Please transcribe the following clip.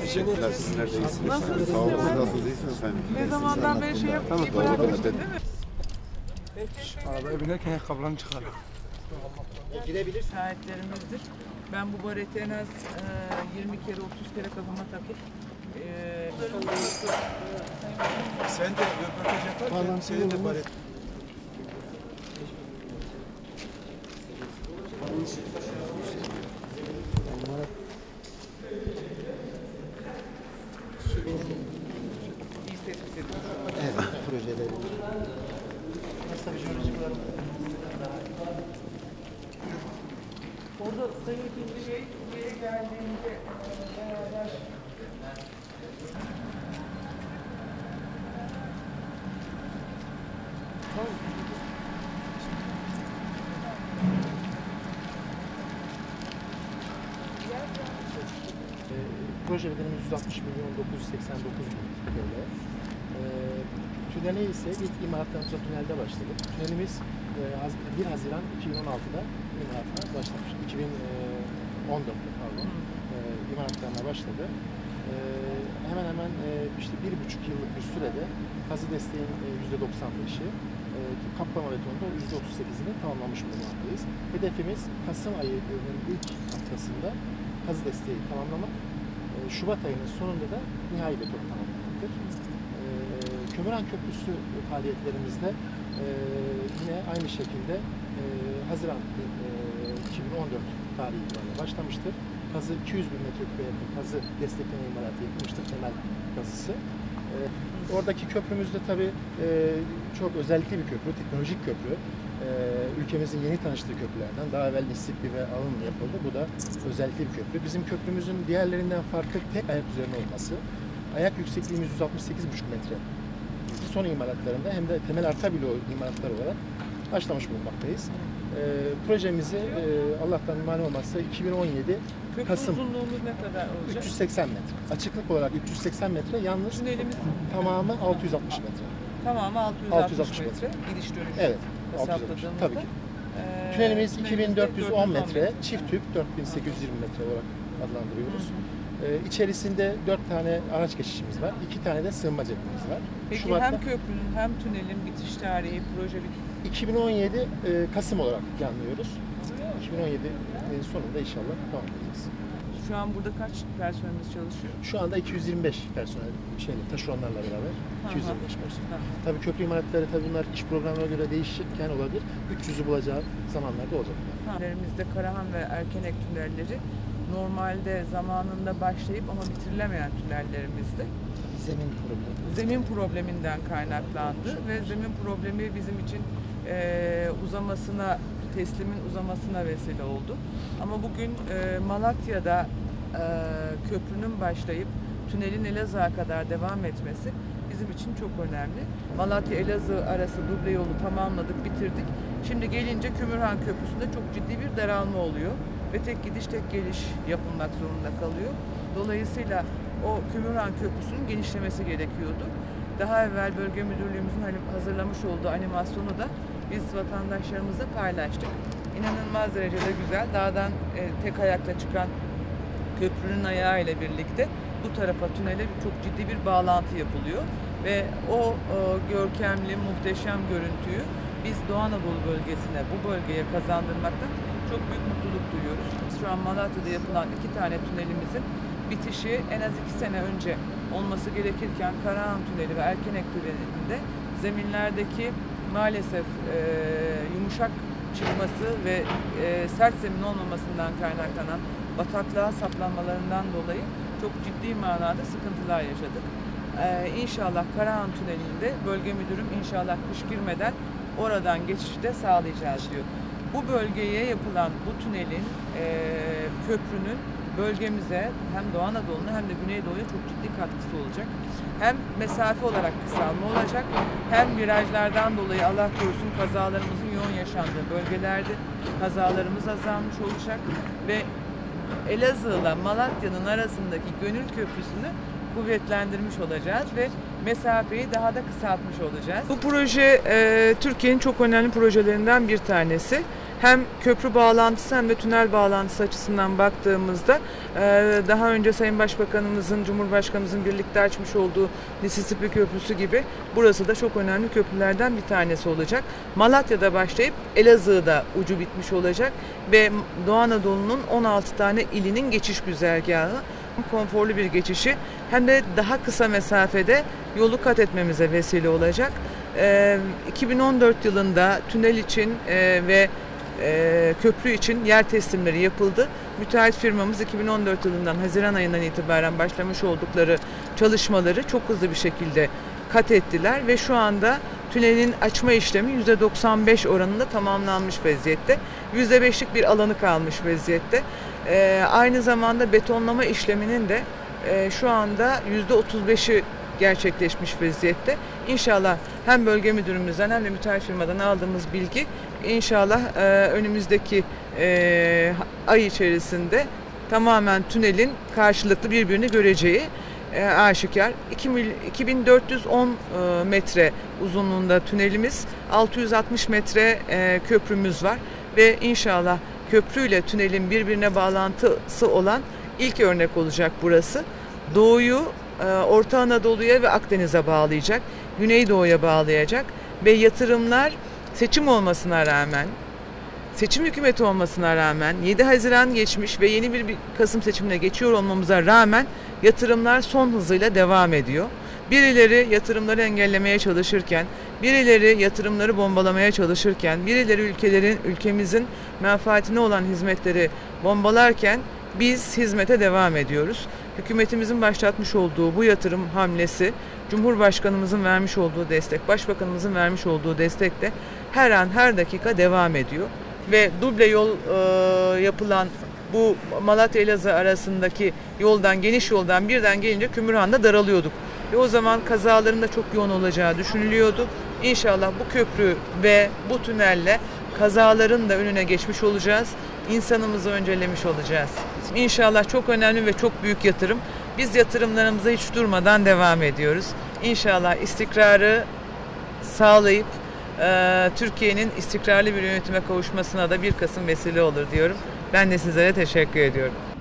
Teşekkürler. Sizler de iyisiniz. Nasılsınız? Sağ olun. Siz nasılsınız? İyisiniz efendim. Ne zamandan beri şey doğru. bırakmıştın değil mi? Arabaya binerken ayakkabılarını çıkar. Şahitlerimizdir. Ben bu bareti en az e, 20 kere 30 kere kafama takıp e, Sen de röportaj yaparken senin de baret. Sayın Bey buraya geldiğinde e, beraber proje bedelimiz 160 milyon 989 bin TL. E, tünele ise ilk imalatlarımıza tünelde başladık. Tünelimiz e, Haz- 1 Haziran 2016'da imalatına başlamış. 2014'te pardon. E, imalatlarına başladı. E, hemen hemen e, işte bir buçuk yıllık bir sürede kazı desteğin e, %95'i, e, kaplama betonunda %38'ini tamamlamış bulunmaktayız. Hedefimiz Kasım ayının ilk haftasında kazı desteği tamamlamak, e, Şubat ayının sonunda da nihai beton tamamlamaktır. Kömürhan Köprüsü faaliyetlerimizde yine aynı şekilde Haziran e, 2014 tarihi itibariyle başlamıştır. Kazı 200 bin metreküpe yakın kazı destekleme imalatı yapılmıştır temel kazısı. Oradaki köprümüz de tabii çok özellikli bir köprü, teknolojik köprü. Ülkemizin yeni tanıştığı köprülerden daha evvel nisipli ve alınla yapıldı. Bu da özellikli bir köprü. Bizim köprümüzün diğerlerinden farkı tek ayak üzerine olması. Ayak yüksekliğimiz 168,5 metre. Son imalatlarında hem de temel arka bloğu imalatlar olarak başlamış bulunmaktayız. E, projemizi e, Allah'tan mani olmazsa 2017 köprü Kasım uzunluğumuz ne kadar olacak? 380 metre. Açıklık olarak 380 metre yalnız Tünelimiz tamamı 660 metre. tamamı 660, 660 metre. Gidiş dönüş Evet. 660. hesapladığımızda. Tabii ki. e, Tünelimiz tünelimiz 2410 metre, 410 çift tüp 4820 metre olarak adlandırıyoruz. Ee, içerisinde 4 tane araç geçişimiz var, 2 tane de sığınma cephemiz var. Peki Şubat'ta hem köprünün hem tünelin bitiş tarihi, proje bitiş 2017 e, Kasım olarak planlıyoruz. 2017 'nin sonunda inşallah tamamlayacağız. Şu an burada kaç personelimiz çalışıyor? Şu anda 225 personel, şeyle, taşeronlarla beraber 225 personel. Hı. Tabii köprü imalatları tabii bunlar iş programına göre değişirken olabilir. 300'ü bulacağı zamanlarda olacak. Tünellerimizde Karahan ve Erkenek tünelleri normalde zamanında başlayıp ama bitirilemeyen tünellerimizdi. Zemin problemi. Zemin probleminden kaynaklandı ve zemin problemi bizim için eee, uzamasına, teslimin uzamasına vesile oldu. Ama bugün eee, Malatya'da eee, köprünün başlayıp tünelin Elazığ'a kadar devam etmesi bizim için çok önemli. Malatya-Elazığ arası duble yolu tamamladık, bitirdik. Şimdi gelince Kümürhan Köprüsü'nde çok ciddi bir daralma oluyor ve tek gidiş tek geliş yapılmak zorunda kalıyor. Dolayısıyla o Kümürhan Köprüsü'nün genişlemesi gerekiyordu. Daha evvel bölge müdürlüğümüzün hani hazırlamış olduğu animasyonu da biz vatandaşlarımızla paylaştık. İnanılmaz derecede güzel. Dağdan e, tek ayakla çıkan köprünün ayağı ile birlikte bu tarafa tünele çok ciddi bir bağlantı yapılıyor ve o, o görkemli, muhteşem görüntüyü biz Doğu Anadolu bölgesine, bu bölgeye kazandırmaktan çok büyük mutluluk duyuyoruz. Şu an Malatya'da yapılan iki tane tünelimizin bitişi en az iki sene önce olması gerekirken Karahan Tüneli ve Erkenek Tüneli'nde zeminlerdeki maalesef e, yumuşak çıkması ve e, sert zemin olmamasından kaynaklanan bataklığa saplanmalarından dolayı çok ciddi manada sıkıntılar yaşadık. Ee, inşallah Karahan Tüneli'nde bölge müdürüm inşallah kış girmeden oradan geçişi de sağlayacağız diyor. Bu bölgeye yapılan bu tünelin, e, köprünün bölgemize hem Doğu Anadolu'na hem de Güneydoğu'ya çok ciddi katkısı olacak. Hem mesafe olarak kısalma olacak, hem virajlardan dolayı Allah korusun kazalarımızın yoğun yaşandığı bölgelerde kazalarımız azalmış olacak ve Elazığ'la Malatya'nın arasındaki Gönül Köprüsü'nü kuvvetlendirmiş olacağız ve mesafeyi daha da kısaltmış olacağız. Bu proje e, Türkiye'nin çok önemli projelerinden bir tanesi. Hem köprü bağlantısı hem de tünel bağlantısı açısından baktığımızda e, daha önce Sayın Başbakanımızın, Cumhurbaşkanımızın birlikte açmış olduğu Mississippi Köprüsü gibi burası da çok önemli köprülerden bir tanesi olacak. Malatya'da başlayıp Elazığ'da ucu bitmiş olacak ve Doğu Anadolu'nun 16 tane ilinin geçiş güzergahı konforlu bir geçişi hem de daha kısa mesafede yolu kat etmemize vesile olacak. Ee, 2014 yılında tünel için e, ve e, köprü için yer teslimleri yapıldı. Müteahhit firmamız 2014 yılından Haziran ayından itibaren başlamış oldukları çalışmaları çok hızlı bir şekilde kat ettiler ve şu anda tünelin açma işlemi %95 oranında tamamlanmış vaziyette. %5'lik bir alanı kalmış vaziyette. Ee, aynı zamanda betonlama işleminin de e, şu anda %35'i gerçekleşmiş vaziyette. İnşallah hem bölge müdürümüzden hem de müteahhit firmadan aldığımız bilgi inşallah e, önümüzdeki e, ay içerisinde tamamen tünelin karşılıklı birbirini göreceği e, aşikar. 2 mil- 2410 e, metre uzunluğunda tünelimiz, 660 metre e, köprümüz var ve inşallah köprüyle tünelin birbirine bağlantısı olan ilk örnek olacak burası. Doğuyu Orta Anadolu'ya ve Akdeniz'e bağlayacak, Güneydoğu'ya bağlayacak ve yatırımlar seçim olmasına rağmen seçim hükümeti olmasına rağmen 7 Haziran geçmiş ve yeni bir bir Kasım seçimine geçiyor olmamıza rağmen yatırımlar son hızıyla devam ediyor. Birileri yatırımları engellemeye çalışırken, birileri yatırımları bombalamaya çalışırken, birileri ülkelerin ülkemizin menfaatine olan hizmetleri bombalarken biz hizmete devam ediyoruz. Hükümetimizin başlatmış olduğu bu yatırım hamlesi, Cumhurbaşkanımızın vermiş olduğu destek, Başbakanımızın vermiş olduğu destek de her an her dakika devam ediyor ve duble yol e, yapılan bu Malatya Elazığ arasındaki yoldan geniş yoldan birden gelince Kümürhan'da daralıyorduk. Ve o zaman kazaların da çok yoğun olacağı düşünülüyordu. İnşallah bu köprü ve bu tünelle kazaların da önüne geçmiş olacağız. İnsanımızı öncelemiş olacağız. İnşallah çok önemli ve çok büyük yatırım. Biz yatırımlarımıza hiç durmadan devam ediyoruz. İnşallah istikrarı sağlayıp e, Türkiye'nin istikrarlı bir yönetime kavuşmasına da 1 Kasım vesile olur diyorum. Ben de sizlere teşekkür ediyorum.